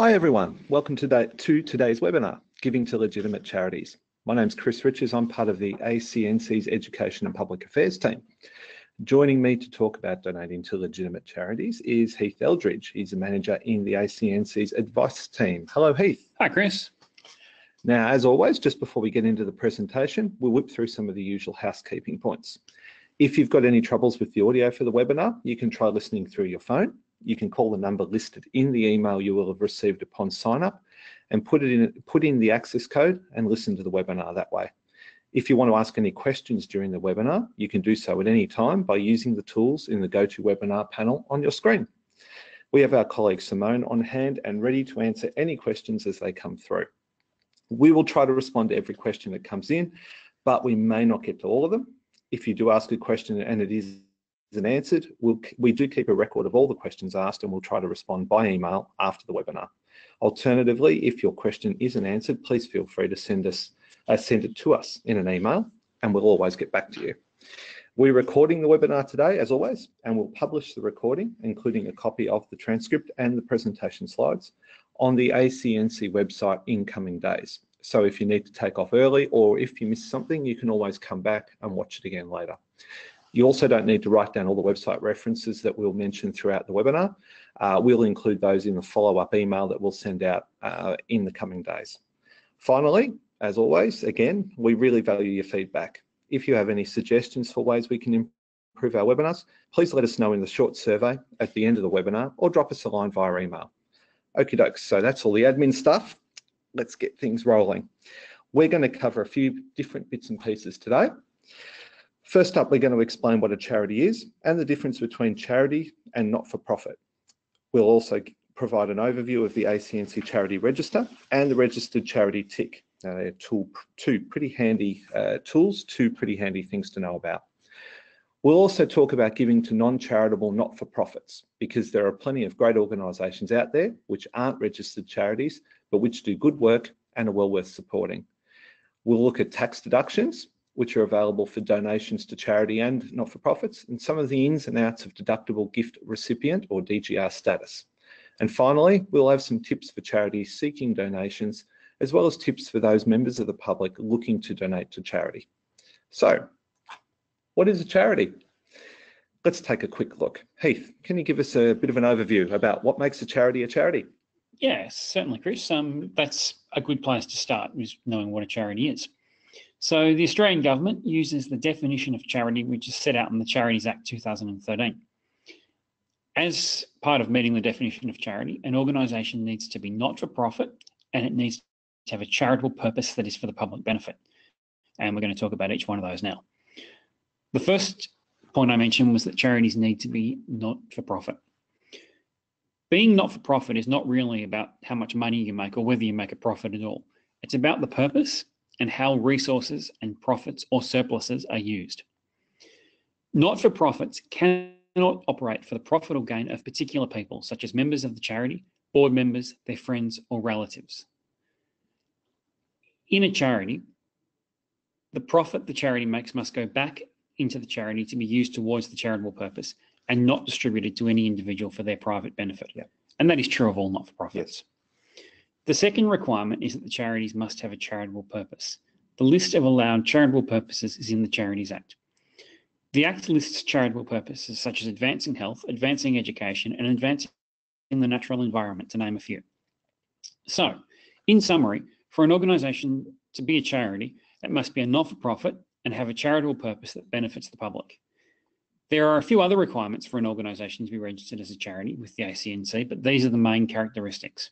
Hi everyone, welcome to, to today's webinar, Giving to Legitimate Charities. My name's Chris Richards, I'm part of the ACNC's Education and Public Affairs team. Joining me to talk about donating to legitimate charities is Heath Eldridge. He's a manager in the ACNC's advice team. Hello Heath. Hi Chris. Now, as always, just before we get into the presentation, we'll whip through some of the usual housekeeping points. If you've got any troubles with the audio for the webinar, you can try listening through your phone you can call the number listed in the email you will have received upon sign up and put it in put in the access code and listen to the webinar that way. If you want to ask any questions during the webinar, you can do so at any time by using the tools in the GoToWebinar panel on your screen. We have our colleague Simone on hand and ready to answer any questions as they come through. We will try to respond to every question that comes in, but we may not get to all of them. If you do ask a question and it is isn't answered, we'll, we do keep a record of all the questions asked and we'll try to respond by email after the webinar. Alternatively, if your question isn't answered, please feel free to send us uh, send it to us in an email and we'll always get back to you. We're recording the webinar today, as always, and we'll publish the recording, including a copy of the transcript and the presentation slides, on the ACNC website in coming days. So if you need to take off early or if you miss something, you can always come back and watch it again later. You also don't need to write down all the website references that we'll mention throughout the webinar. Uh, we'll include those in the follow-up email that we'll send out uh, in the coming days. Finally, as always, again, we really value your feedback. If you have any suggestions for ways we can improve our webinars, please let us know in the short survey at the end of the webinar or drop us a line via email. Okie dokes, so that's all the admin stuff. Let's get things rolling. We're going to cover a few different bits and pieces today. First up, we're going to explain what a charity is and the difference between charity and not-for-profit. We'll also provide an overview of the ACNC Charity Register and the Registered Charity Tick. Now, they're two, two pretty handy uh, tools, two pretty handy things to know about. We'll also talk about giving to non-charitable not-for-profits because there are plenty of great organisations out there which aren't registered charities but which do good work and are well worth supporting. We'll look at tax deductions which are available for donations to charity and not-for-profits, and some of the ins and outs of deductible gift recipient or DGR status. And finally, we'll have some tips for charities seeking donations, as well as tips for those members of the public looking to donate to charity. So, what is a charity? Let's take a quick look. Heath, can you give us a bit of an overview about what makes a charity a charity? Yes, certainly, Chris. Um, that's a good place to start, is knowing what a charity is. So the Australian government uses the definition of charity, which is set out in the Charities Act 2013. As part of meeting the definition of charity, an organisation needs to be not for profit and it needs to have a charitable purpose that is for the public benefit. And we're going to talk about each one of those now. The first point I mentioned was that charities need to be not for profit. Being not for profit is not really about how much money you make or whether you make a profit at all. It's about the purpose and how resources and profits or surpluses are used. Not-for-profits cannot operate for the profit or gain of particular people, such as members of the charity, board members, their friends, or relatives. In a charity, the profit the charity makes must go back into the charity to be used towards the charitable purpose and not distributed to any individual for their private benefit. Yeah. And that is true of all not-for-profits. Yes. The second requirement is that the charities must have a charitable purpose. The list of allowed charitable purposes is in the Charities Act. The Act lists charitable purposes such as advancing health, advancing education, and advancing the natural environment, to name a few. So, in summary, for an organisation to be a charity, it must be a not-for-profit and have a charitable purpose that benefits the public. There are a few other requirements for an organisation to be registered as a charity with the ACNC, but these are the main characteristics.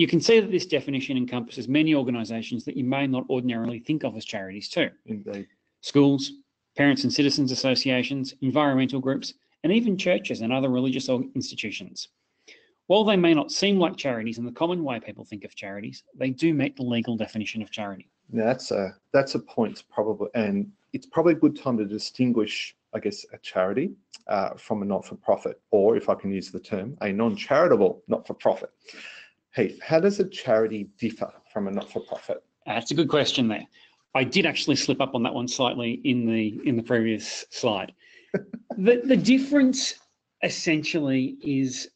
You can see that this definition encompasses many organisations that you may not ordinarily think of as charities too. Indeed. Schools, parents and citizens associations, environmental groups, and even churches and other religious institutions. While they may not seem like charities in the common way people think of charities, they do meet the legal definition of charity. Now that's a that's a point probably, and it's probably a good time to distinguish, I guess, a charity uh, from a not-for-profit, or if I can use the term, a non-charitable not-for-profit. Heath, how does a charity differ from a not-for-profit? That's a good question there. I did actually slip up on that one slightly in the in the previous slide. the the difference essentially is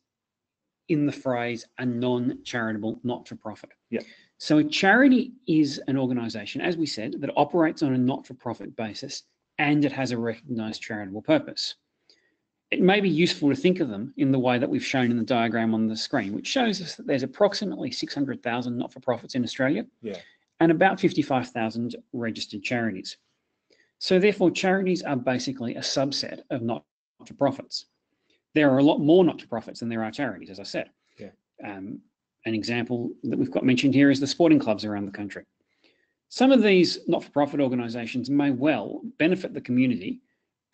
in the phrase a non-charitable not-for-profit. Yeah. So a charity is an organisation, as we said, that operates on a not-for-profit basis and it has a recognised charitable purpose. It may be useful to think of them in the way that we've shown in the diagram on the screen, which shows us that there's approximately 600,000 not-for-profits in Australia Yeah. and about 55,000 registered charities. So therefore, charities are basically a subset of not-for-profits. There are a lot more not-for-profits than there are charities, as I said. Yeah. Um, an example that we've got mentioned here is the sporting clubs around the country. Some of these not-for-profit organisations may well benefit the community,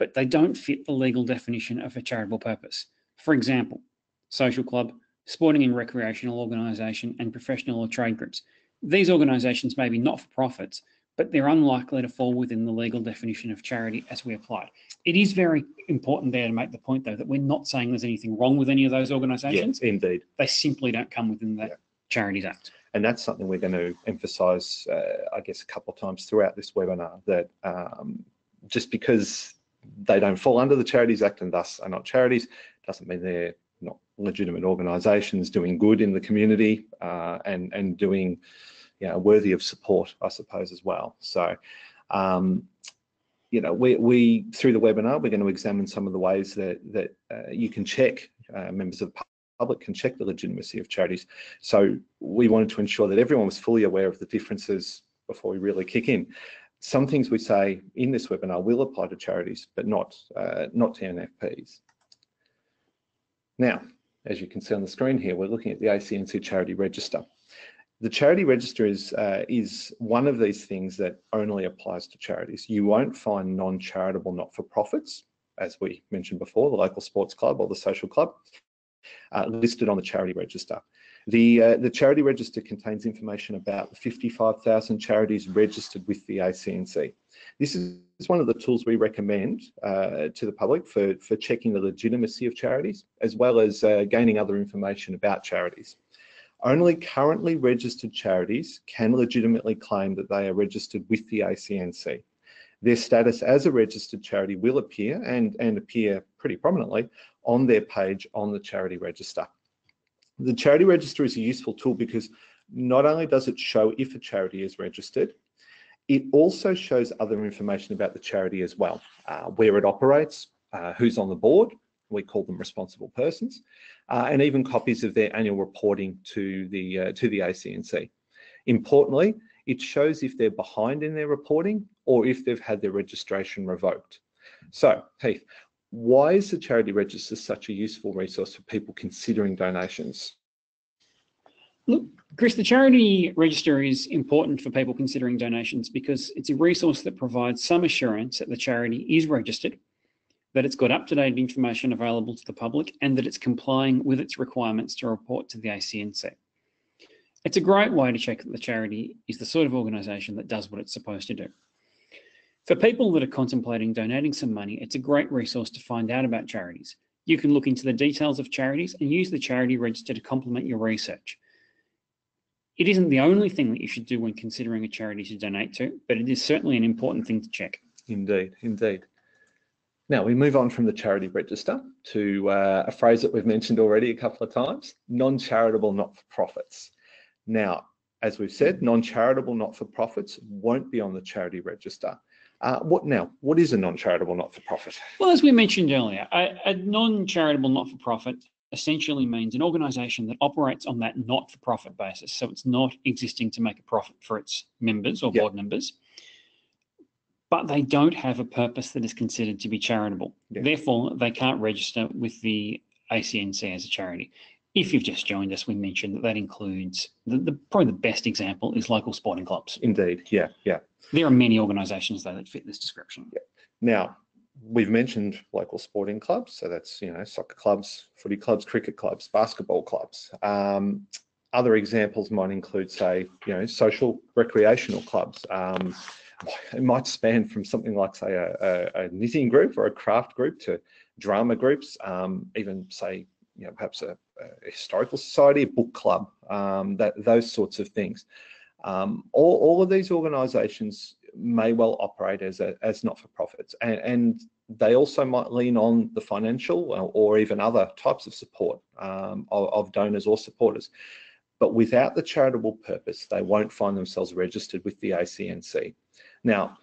but they don't fit the legal definition of a charitable purpose. For example, social club, sporting and recreational organisation, and professional or trade groups. These organisations may be not-for-profits, but they're unlikely to fall within the legal definition of charity as we apply it. It is very important there to make the point, though, that we're not saying there's anything wrong with any of those organisations. indeed. They simply don't come within that Yeah. Charities Act. And that's something we're going to emphasise, uh, I guess, a couple of times throughout this webinar, that um, just because they don't fall under the Charities Act and thus are not charities, doesn't mean they're not legitimate organisations doing good in the community uh, and, and doing, you know, worthy of support, I suppose, as well. So, um, you know, we, we, through the webinar, we're going to examine some of the ways that, that uh, you can check, uh, members of the public can check the legitimacy of charities. So we wanted to ensure that everyone was fully aware of the differences before we really kick in. Some things we say in this webinar will apply to charities, but not, uh, not to NFPs. Now, as you can see on the screen here, we're looking at the ACNC Charity Register. The Charity Register is, uh, is one of these things that only applies to charities. You won't find non-charitable not-for-profits, as we mentioned before, the local sports club or the social club, uh, listed on the Charity Register. The, uh, the Charity Register contains information about the 55,000 charities registered with the ACNC. This is one of the tools we recommend uh, to the public for, for checking the legitimacy of charities, as well as uh, gaining other information about charities. Only currently registered charities can legitimately claim that they are registered with the ACNC. Their status as a registered charity will appear and, and appear pretty prominently on their page on the charity register. The charity register is a useful tool because not only does it show if a charity is registered, it also shows other information about the charity as well, uh, where it operates, uh, who's on the board, we call them responsible persons, uh, and even copies of their annual reporting to the, uh, to the ACNC. Importantly, it shows if they're behind in their reporting or if they've had their registration revoked. So, Heath, why is the charity register such a useful resource for people considering donations? Look, Chris, the charity register is important for people considering donations because it's a resource that provides some assurance that the charity is registered, that it's got up-to-date information available to the public, and that it's complying with its requirements to report to the ACNC. It's a great way to check that the charity is the sort of organisation that does what it's supposed to do. For people that are contemplating donating some money, it's a great resource to find out about charities. You can look into the details of charities and use the charity register to complement your research. It isn't the only thing that you should do when considering a charity to donate to, but it is certainly an important thing to check. Indeed, indeed. Now we move on from the charity register to uh, a phrase that we've mentioned already a couple of times, non-charitable not-for-profits. Now, as we've said, non-charitable not-for-profits won't be on the charity register. Uh, what now? What is a non-charitable not-for-profit? Well, as we mentioned earlier, a, a non-charitable not-for-profit essentially means an organisation that operates on that not-for-profit basis. So it's not existing to make a profit for its members or Yeah. board members, but they don't have a purpose that is considered to be charitable. Therefore, they can't register with the ACNC as a charity. If you've just joined us, we mentioned that that includes the, the probably the best example is local sporting clubs. Indeed, yeah, yeah. There are many organisations though that fit this description. Yeah. Now, we've mentioned local sporting clubs, so that's you know soccer clubs, footy clubs, cricket clubs, basketball clubs. Um, other examples might include, say, you know, social recreational clubs. Um, it might span from something like, say, a, a, a knitting group or a craft group to drama groups, um, even say, you know, perhaps a, a historical society, a book club, um, that those sorts of things. Um, all, all of these organisations may well operate as, a, as not-for-profits. And, and, they also might lean on the financial or, even other types of support um, of, of donors or supporters. But without the charitable purpose, they won't find themselves registered with the ACNC. Now,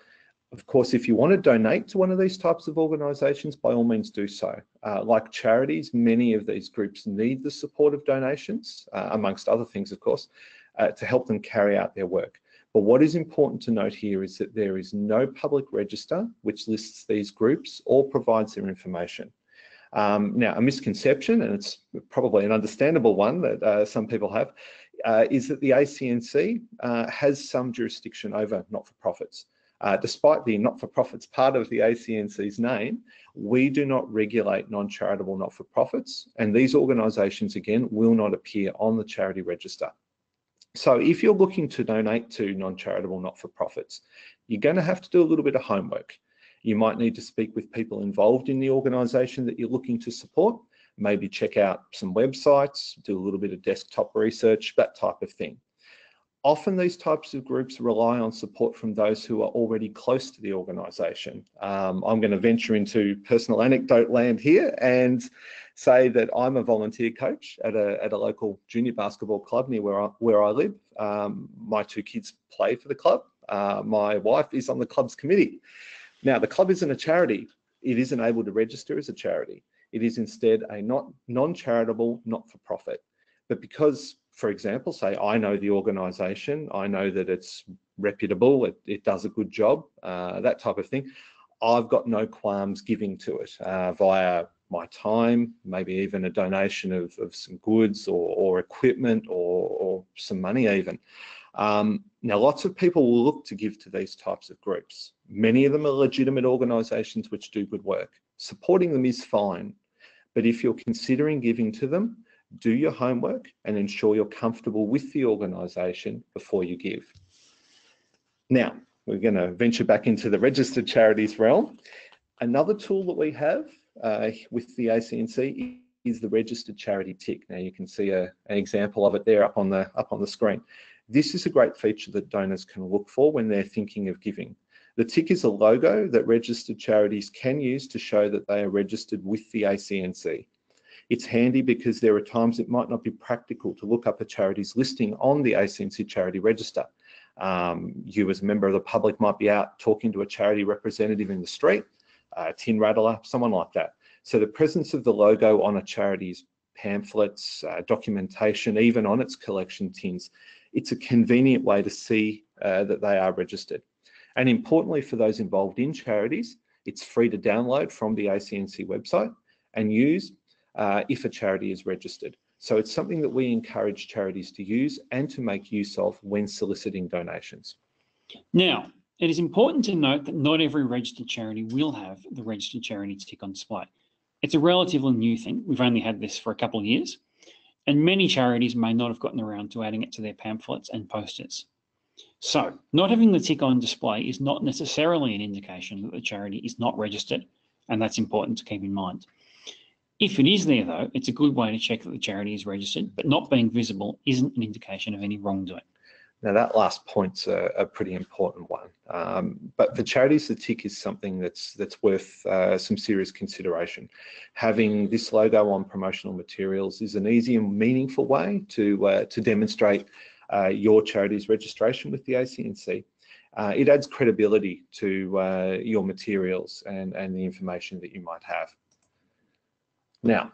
of course, if you want to donate to one of these types of organisations, by all means do so. Uh, like charities, many of these groups need the support of donations, uh, amongst other things, of course, uh, to help them carry out their work. But what is important to note here is that there is no public register which lists these groups or provides their information. Um, now, a misconception, and it's probably an understandable one that uh, some people have, uh, is that the ACNC uh, has some jurisdiction over not-for-profits. Uh, despite the not-for-profits part of the ACNC's name, we do not regulate non-charitable not-for-profits, and these organisations, again, will not appear on the charity register. So if you're looking to donate to non-charitable not-for-profits, you're going to have to do a little bit of homework. You might need to speak with people involved in the organisation that you're looking to support, maybe check out some websites, do a little bit of desktop research, that type of thing. Often these types of groups rely on support from those who are already close to the organisation. Um, I'm going to venture into personal anecdote land here and say that I'm a volunteer coach at a, at a local junior basketball club near where I, where I live. Um, my two kids play for the club. Uh, my wife is on the club's committee. Now, the club isn't a charity. It isn't able to register as a charity. It is instead a not non-charitable, not-for-profit. But because for example, say I know the organisation, I know that it's reputable, it, it does a good job, uh, that type of thing. I've got no qualms giving to it uh, via my time, maybe even a donation of, of some goods or, or equipment or, or, some money even. Um, now, lots of people will look to give to these types of groups. Many of them are legitimate organisations which do good work. Supporting them is fine, but if you're considering giving to them, do your homework and ensure you're comfortable with the organisation before you give. Now, we're going to venture back into the registered charities realm. Another tool that we have uh, with the ACNC is the registered charity tick. Now you can see a, an example of it there up on the up on the screen. This is a great feature that donors can look for when they're thinking of giving. The tick is a logo that registered charities can use to show that they are registered with the ACNC. It's handy because there are times it might not be practical to look up a charity's listing on the ACNC charity register. Um, you as a member of the public might be out talking to a charity representative in the street, a tin rattler, someone like that. So the presence of the logo on a charity's pamphlets, uh, documentation, even on its collection tins, it's a convenient way to see uh, that they are registered. And importantly for those involved in charities, it's free to download from the ACNC website and use uh, if a charity is registered. So it's something that we encourage charities to use and to make use of when soliciting donations. Now, it is important to note that not every registered charity will have the registered charity tick on display. It's a relatively new thing. We've only had this for a couple of years, and many charities may not have gotten around to adding it to their pamphlets and posters. So, not having the tick on display is not necessarily an indication that the charity is not registered, and that's important to keep in mind. If it is there, though, it's a good way to check that the charity is registered, but not being visible isn't an indication of any wrongdoing. Now that last point's a, a pretty important one, um, but for charities, the tick is something that's that's worth uh, some serious consideration. Having this logo on promotional materials is an easy and meaningful way to uh, to demonstrate uh, your charity's registration with the ACNC. Uh, it adds credibility to uh, your materials and and the information that you might have. Now,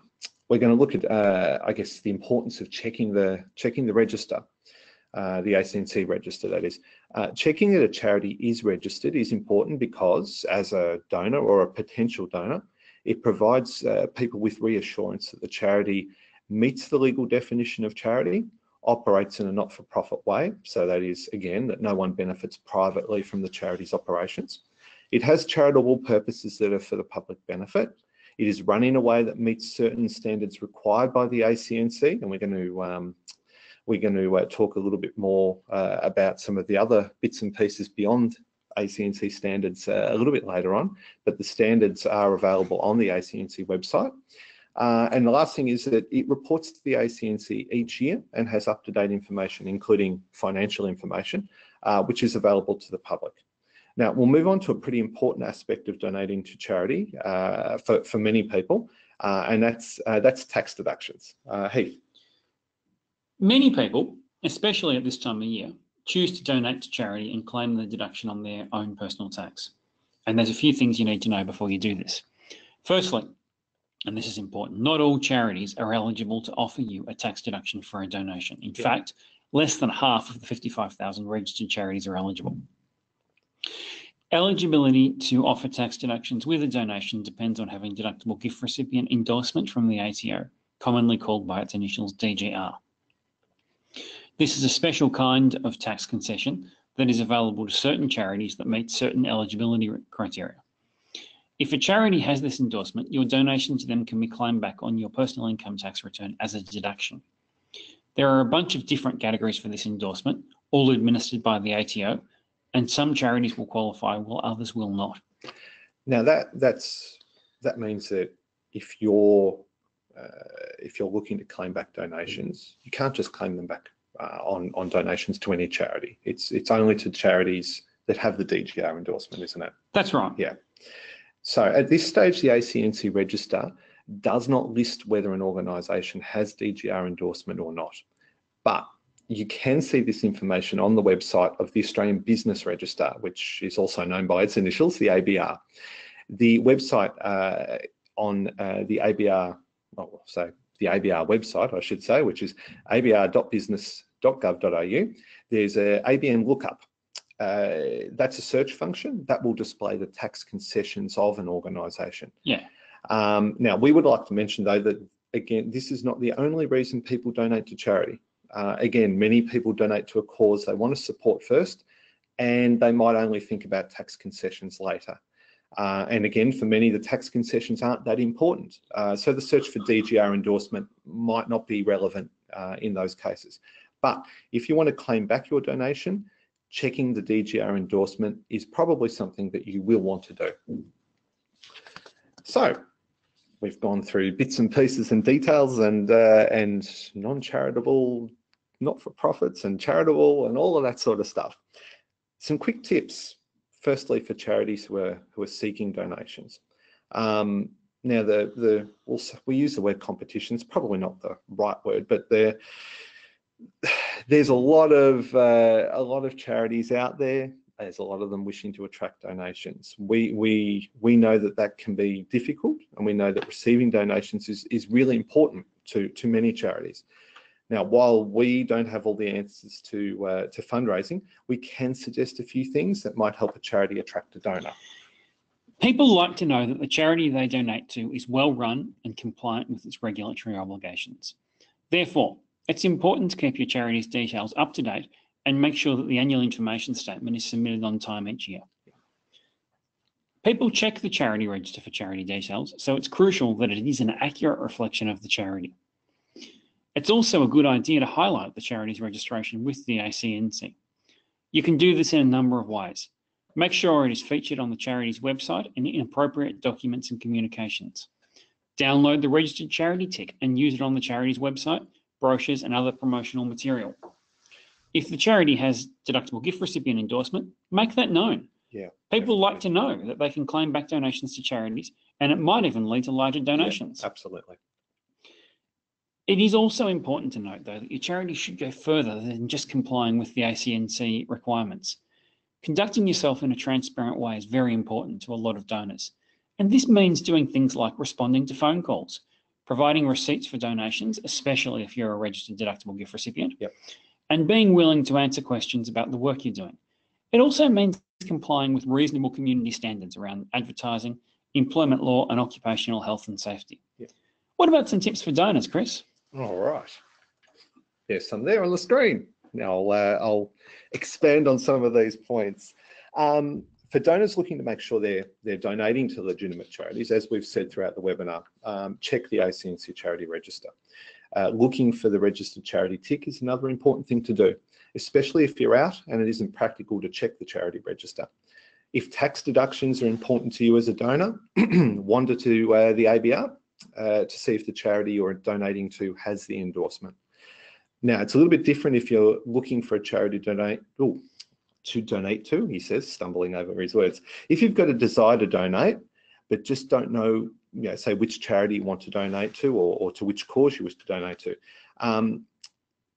we're going to look at, uh, I guess, the importance of checking the checking the register, uh, the ACNC register, that is. Uh, checking that a charity is registered is important because, as a donor or a potential donor, it provides uh, people with reassurance that the charity meets the legal definition of charity, operates in a not-for-profit way, so that is, again, that no one benefits privately from the charity's operations. It has charitable purposes that are for the public benefit, it is run in a way that meets certain standards required by the ACNC, and we're going to um, we're going to uh, talk a little bit more uh, about some of the other bits and pieces beyond ACNC standards uh, a little bit later on, but the standards are available on the ACNC website. Uh, and the last thing is that it reports to the ACNC each year and has up-to-date information, including financial information, uh, which is available to the public. Now, we'll move on to a pretty important aspect of donating to charity uh, for, for many people, uh, and that's, uh, that's tax deductions. Uh, Heath. Many people, especially at this time of year, choose to donate to charity and claim the deduction on their own personal tax. And there's a few things you need to know before you do this. Firstly, and this is important, not all charities are eligible to offer you a tax deduction for a donation. In Yeah. fact, less than half of the 55,000 registered charities are eligible. Eligibility to offer tax deductions with a donation depends on having deductible gift recipient endorsement from the ATO, commonly called by its initials DGR. This is a special kind of tax concession that is available to certain charities that meet certain eligibility criteria. If a charity has this endorsement, your donation to them can be claimed back on your personal income tax return as a deduction. There are a bunch of different categories for this endorsement, all administered by the ATO, and some charities will qualify while others will not. Now that that's that means that if you're uh, if you're looking to claim back donations, you can't just claim them back uh, on on donations to any charity. It's it's only to charities that have the DGR endorsement, isn't it? That's right. Yeah. So at this stage, the ACNC register does not list whether an organisation has DGR endorsement or not, but you can see this information on the website of the Australian Business Register, which is also known by its initials, the ABR. The website uh, on uh, the ABR, well, so the ABR website, I should say, which is abr.business.gov.au, there's a ABN lookup. Uh, that's a search function that will display the tax concessions of an organisation. Yeah. Um, now, we would like to mention though that again, this is not the only reason people donate to charity. Uh, again, many people donate to a cause they want to support first, and they might only think about tax concessions later. Uh, and again, for many, the tax concessions aren't that important. Uh, so the search for DGR endorsement might not be relevant uh, in those cases. But if you want to claim back your donation, checking the DGR endorsement is probably something that you will want to do. So we've gone through bits and pieces and details and uh, and non-charitable, not-for-profits and charitable and all of that sort of stuff. Some quick tips, firstly for charities who are who are seeking donations. Um, now the the we'll, we use the word competition, it's probably not the right word, but there there's a lot of uh, a lot of charities out there there's a lot of them wishing to attract donations. We we we know that that can be difficult, and we know that receiving donations is is really important to to many charities. Now, while we don't have all the answers to uh, to fundraising, we can suggest a few things that might help a charity attract a donor. People like to know that the charity they donate to is well run and compliant with its regulatory obligations. Therefore, it's important to keep your charity's details up to date and make sure that the annual information statement is submitted on time each year. People check the charity register for charity details, so it's crucial that it is an accurate reflection of the charity. It's also a good idea to highlight the charity's registration with the ACNC. You can do this in a number of ways. Make sure it is featured on the charity's website and in appropriate documents and communications. Download the registered charity tick and use it on the charity's website, brochures, and other promotional material. If the charity has deductible gift recipient endorsement, make that known. Yeah. People like to know that they can claim back donations to charities, and it might even lead to larger donations. Absolutely. It is also important to note, though, that your charity should go further than just complying with the ACNC requirements. Conducting yourself in a transparent way is very important to a lot of donors. And this means doing things like responding to phone calls, providing receipts for donations, especially if you're a registered deductible gift recipient, Yep. and being willing to answer questions about the work you're doing. It also means complying with reasonable community standards around advertising, employment law, and occupational health and safety. Yep. What about some tips for donors, Chris? All right. There's some there on the screen. Now I'll, uh, I'll expand on some of these points. Um, for donors looking to make sure they're, they're donating to legitimate charities, as we've said throughout the webinar, um, check the ACNC charity register. Uh, looking for the registered charity tick is another important thing to do, especially if you're out and it isn't practical to check the charity register. If tax deductions are important to you as a donor, wander to uh, the ABR uh, to see if the charity you're donating to has the endorsement. Now, it's a little bit different if you're looking for a charity to donate. Oh, to donate to, he says, stumbling over his words. If you've got a desire to donate, but just don't know, you know, say which charity you want to donate to or, or to which cause you wish to donate to, um,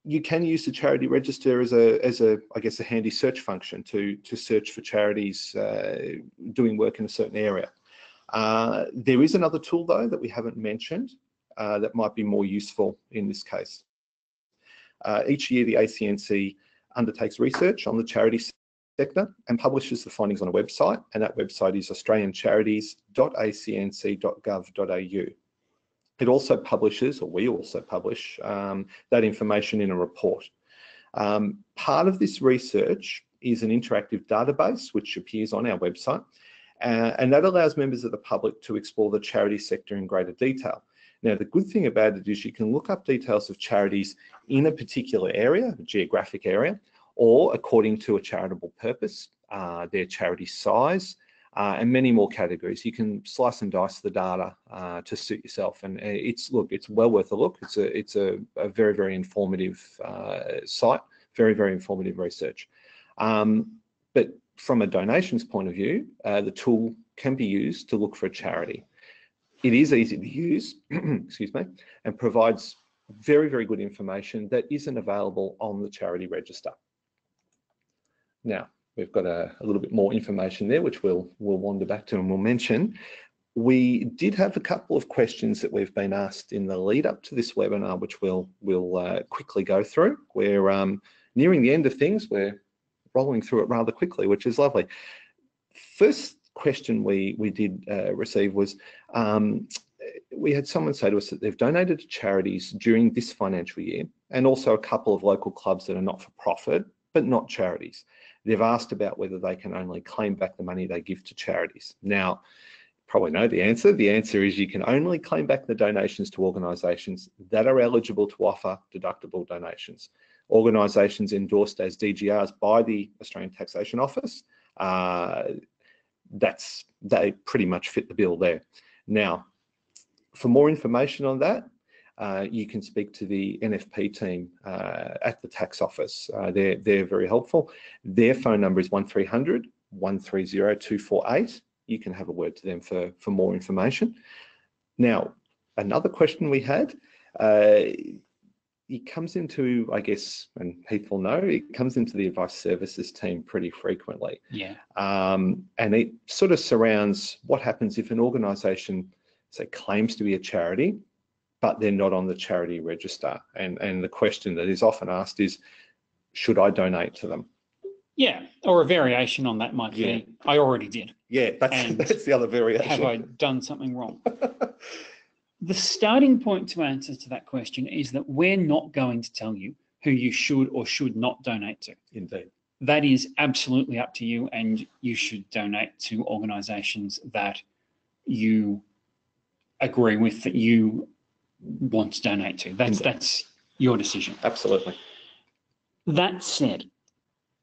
you can use the charity register as a, as a, I guess, a handy search function to, to search for charities uh, doing work in a certain area. Uh, there is another tool though that we haven't mentioned uh, that might be more useful in this case. Uh, each year, the ACNC undertakes research on the charity sector and publishes the findings on a website, and that website is australiancharities.acnc.gov.au. It also publishes, or we also publish, um, that information in a report. Um, part of this research is an interactive database which appears on our website, uh, and that allows members of the public to explore the charity sector in greater detail. Now, the good thing about it is you can look up details of charities in a particular area, a geographic area, or according to a charitable purpose, uh, their charity size, uh, and many more categories. You can slice and dice the data uh, to suit yourself, and uh, it's look, it's well worth a look. It's a it's a, a very very informative uh, site, very very informative research. Um, but from a donations point of view, uh, the tool can be used to look for a charity. It is easy to use, excuse me, and provides very, very good information that isn't available on the charity register. Now, we've got a, a, little bit more information there, which we'll, we'll wander back to and we'll mention. We did have a couple of questions that we've been asked in the lead up to this webinar, which we'll, we'll uh, quickly go through. We're um, nearing the end of things. We're rolling through it rather quickly, which is lovely. First question we, we did uh, receive was, um, we had someone say to us that they've donated to charities during this financial year and also a couple of local clubs that are not for profit, but not charities. They've asked about whether they can only claim back the money they give to charities. Now, probably know the answer. The answer is you can only claim back the donations to organisations that are eligible to offer deductible donations organisations endorsed as DGRs by the Australian Taxation Office, uh, that's they pretty much fit the bill there. Now, for more information on that, uh, you can speak to the NFP team uh, at the tax office. Uh, they're, they're very helpful. Their phone number is 1300 130 248. You can have a word to them for, for more information. Now, another question we had, he comes into, I guess, and people know, it comes into the advice services team pretty frequently. Yeah. Um, and it sort of surrounds what happens if an organisation, say, claims to be a charity, but they're not on the charity register. And and the question that is often asked is, should I donate to them? Yeah, or a variation on that might yeah. be, I already did. Yeah, that's, that's the other variation. Have I done something wrong? the starting point to answer to that question is that we're not going to tell you who you should or should not donate to. Indeed. That is absolutely up to you, and you should donate to organisations that you agree with that you want to donate to. That's Indeed. that's your decision. Absolutely. That said,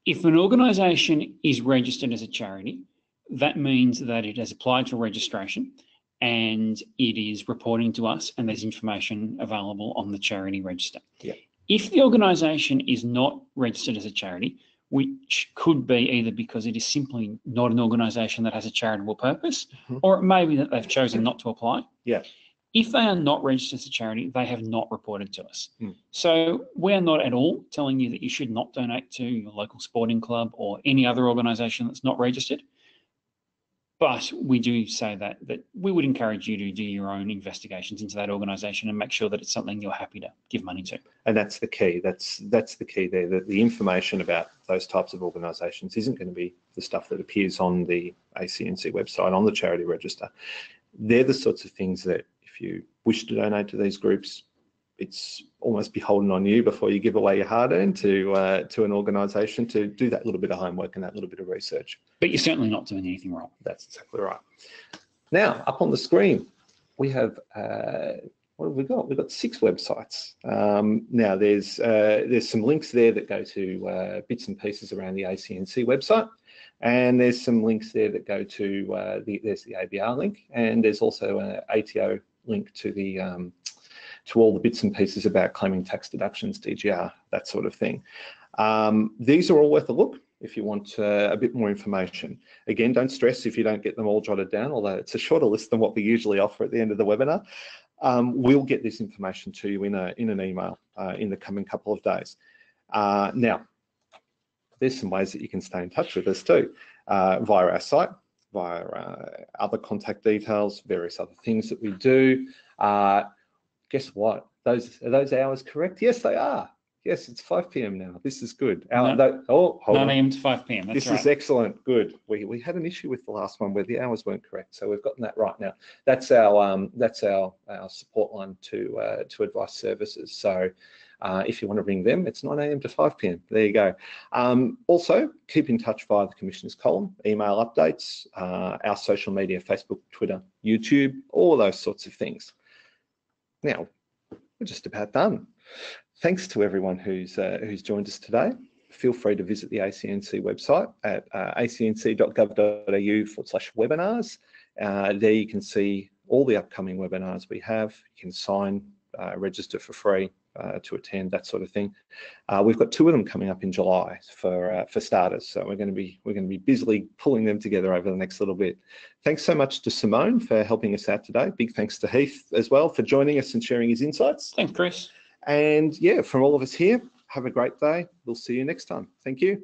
if an organisation is registered as a charity, that means that it has applied for registration and it is reporting to us and there's information available on the charity register. Yeah. If the organisation is not registered as a charity, which could be either because it is simply not an organisation that has a charitable purpose, mm-hmm. or it may be that they've chosen not to apply. Yeah. If they are not registered as a charity, they have not reported to us. Mm. So we're not at all telling you that you should not donate to your local sporting club or any other organisation that's not registered. But we do say that that we would encourage you to do your own investigations into that organisation and make sure that it's something you're happy to give money to. And that's the key. That's that's the key there. That the information about those types of organisations isn't going to be the stuff that appears on the ACNC website on the charity register. They're the sorts of things that if you wish to donate to these groups, it's almost beholden on you before you give away your hard-earned to uh, to an organisation to do that little bit of homework and that little bit of research. But you're certainly not doing anything wrong. That's exactly right. Now, up on the screen, we have uh, what have we got? We've got six websites. Um, now, there's uh, there's some links there that go to uh, bits and pieces around the ACNC website, and there's some links there that go to uh, the there's the ABR link, and there's also an ATO link to the um, to all the bits and pieces about claiming tax deductions, DGR, that sort of thing. Um, these are all worth a look. if you want uh, a bit more information. Again, don't stress if you don't get them all jotted down, although it's a shorter list than what we usually offer at the end of the webinar. Um, we'll get this information to you in, a, in an email uh, in the coming couple of days. Uh, now, there's some ways that you can stay in touch with us too, uh, via our site, via uh, other contact details, various other things that we do. Guess what? Those are those hours correct? Yes, they are. Yes, it's 5 p.m. now. This is good. Our, No. oh, hold 9 a.m. to 5 p.m. That's This right. is excellent. Good. We, we had an issue with the last one where the hours weren't correct, so we've gotten that right now. That's our um, that's our our support line to uh, to advice services. So uh, if you want to ring them, it's 9 a.m. to 5 p.m. There you go. Um, also, keep in touch via the commissioner's column, email updates, uh, our social media, Facebook, Twitter, YouTube, all those sorts of things. Now, we're just about done. Thanks to everyone who's uh, who's joined us today feel free to visit the ACNC website at uh, acnc.gov.au forward slash webinars. Uh, there you can see all the upcoming webinars we have. You can sign, uh, register for free uh, to attend, that sort of thing. Uh, we've got two of them coming up in July for uh, for starters, so we're going to be we're going to be busily pulling them together over the next little bit. Thanks so much to Simone for helping us out today. Big thanks to Heath as well for joining us and sharing his insights. Thanks, Chris. And yeah, from all of us here, have a great day. We'll see you next time. Thank you.